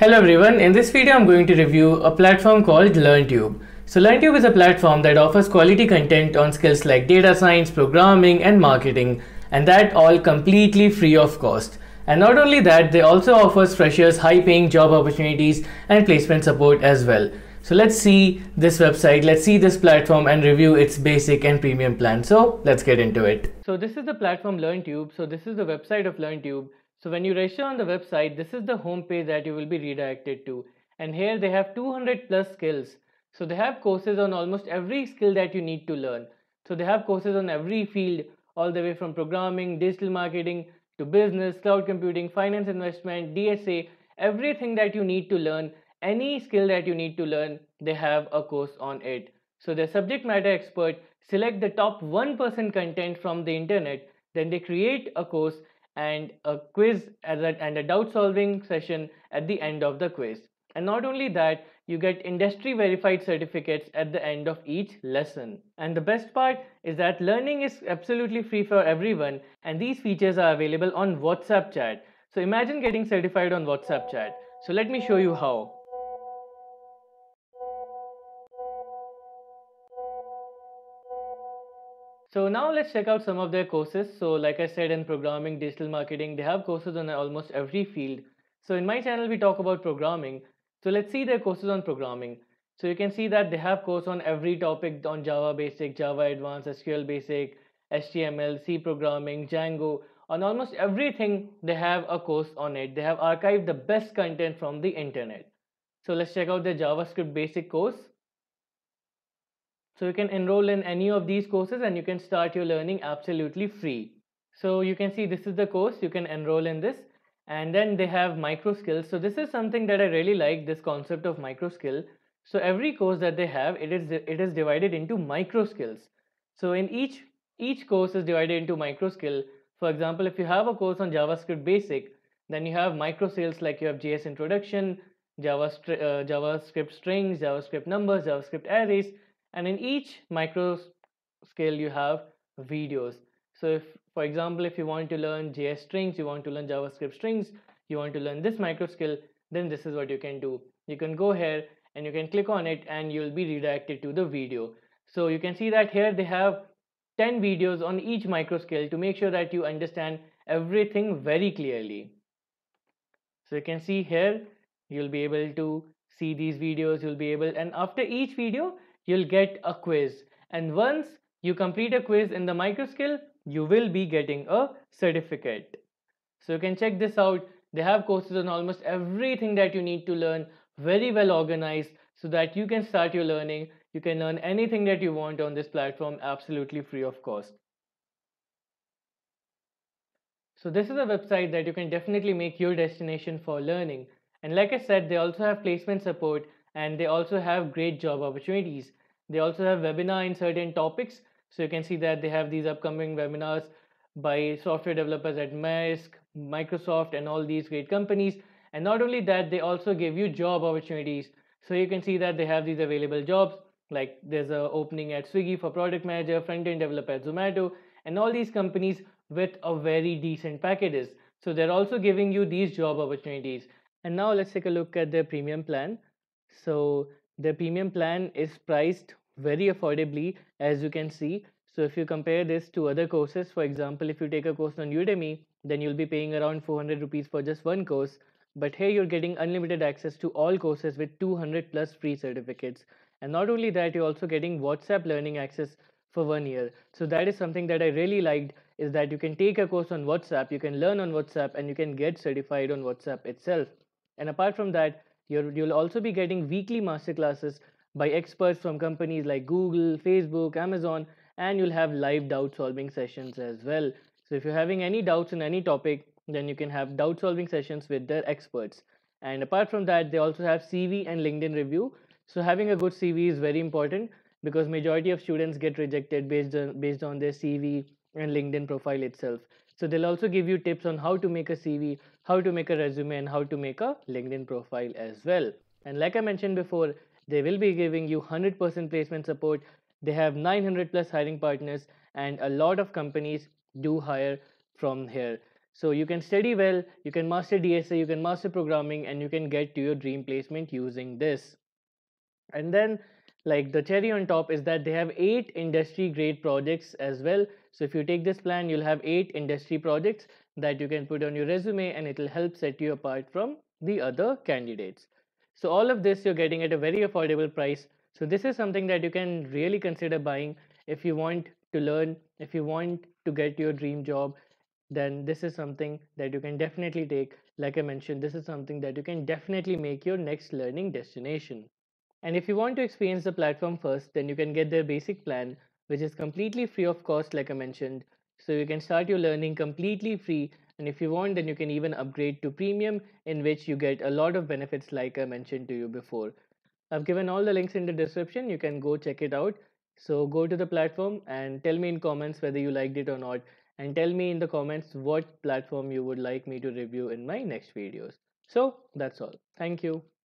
Hello everyone, in this video I'm going to review a platform called LearnTube. So LearnTube is a platform that offers quality content on skills like data science, programming and marketing and that all completely free of cost. And not only that, they also offers freshers high paying job opportunities and placement support as well. So let's see this website, let's see this platform and review its basic and premium plan. So let's get into it. So this is the platform LearnTube. So this is the website of LearnTube. So when you register on the website, this is the home page that you will be redirected to. And here they have 200 plus skills. So they have courses on almost every skill that you need to learn. So they have courses on every field, all the way from programming, digital marketing, to business, cloud computing, finance investment, DSA, everything that you need to learn, any skill that you need to learn, they have a course on it. So the subject matter expert select the top 1% content from the internet, then they create a course and a quiz and a doubt solving session at the end of the quiz. And not only that, you get industry verified certificates at the end of each lesson. And the best part is that learning is absolutely free for everyone and these features are available on WhatsApp chat. So imagine getting certified on WhatsApp chat. So let me show you how. So now let's check out some of their courses. So like I said in programming, digital marketing, they have courses on almost every field. So in my channel, we talk about programming. So let's see their courses on programming. So you can see that they have course on every topic on Java Basic, Java Advanced, SQL Basic, HTML, C programming, Django. On almost everything, they have a course on it. They have archived the best content from the internet. So let's check out the JavaScript basic course. So you can enroll in any of these courses and you can start your learning absolutely free. So you can see this is the course, you can enroll in this and then they have micro skills. So this is something that I really like this concept of micro skill. So every course that they have, it is it is divided into micro skills. So in each each course is divided into micro skill. For example, if you have a course on JavaScript basic, then you have micro skills like you have JS introduction, Java, uh, JavaScript strings, JavaScript numbers, JavaScript arrays, and in each micro skill you have videos. So if for example if you want to learn js strings you want to learn javascript strings you want to learn this micro skill then this is what you can do. You can go here and you can click on it and you'll be redirected to the video. So you can see that here they have 10 videos on each micro skill to make sure that you understand everything very clearly. So you can see here you'll be able to see these videos you'll be able and after each video you'll get a quiz. And once you complete a quiz in the micro skill, you will be getting a certificate. So you can check this out. They have courses on almost everything that you need to learn, very well organized, so that you can start your learning. You can learn anything that you want on this platform absolutely free of cost. So this is a website that you can definitely make your destination for learning. And like I said, they also have placement support and they also have great job opportunities. They also have webinar in certain topics. So you can see that they have these upcoming webinars by software developers at Maersk, Microsoft, and all these great companies. And not only that, they also give you job opportunities. So you can see that they have these available jobs. Like there's an opening at Swiggy for product manager, front-end developer at Zomato, and all these companies with a very decent packages. So they're also giving you these job opportunities. And now let's take a look at their premium plan. So the premium plan is priced very affordably as you can see. So if you compare this to other courses, for example, if you take a course on Udemy, then you'll be paying around 400 rupees for just one course. But here you're getting unlimited access to all courses with 200 plus free certificates. And not only that, you're also getting WhatsApp learning access for one year. So that is something that I really liked is that you can take a course on WhatsApp, you can learn on WhatsApp and you can get certified on WhatsApp itself. And apart from that, you you'll also be getting weekly masterclasses by experts from companies like Google, Facebook, Amazon, and you'll have live doubt solving sessions as well. So if you're having any doubts in any topic, then you can have doubt solving sessions with their experts. And apart from that, they also have CV and LinkedIn review. So having a good CV is very important because majority of students get rejected based on based on their CV and LinkedIn profile itself. So they'll also give you tips on how to make a CV, how to make a resume, and how to make a LinkedIn profile as well. And like I mentioned before, they will be giving you 100% placement support. They have 900 plus hiring partners, and a lot of companies do hire from here. So you can study well, you can master DSA, you can master programming, and you can get to your dream placement using this. And then like the cherry on top is that they have eight industry grade projects as well. So if you take this plan, you'll have eight industry projects that you can put on your resume and it'll help set you apart from the other candidates. So all of this you're getting at a very affordable price. So this is something that you can really consider buying if you want to learn, if you want to get your dream job, then this is something that you can definitely take. Like I mentioned, this is something that you can definitely make your next learning destination. And if you want to experience the platform first, then you can get their basic plan, which is completely free of cost, like I mentioned. So you can start your learning completely free. And if you want, then you can even upgrade to premium, in which you get a lot of benefits, like I mentioned to you before. I've given all the links in the description. You can go check it out. So go to the platform and tell me in comments whether you liked it or not and tell me in the comments what platform you would like me to review in my next videos. So that's all. Thank you.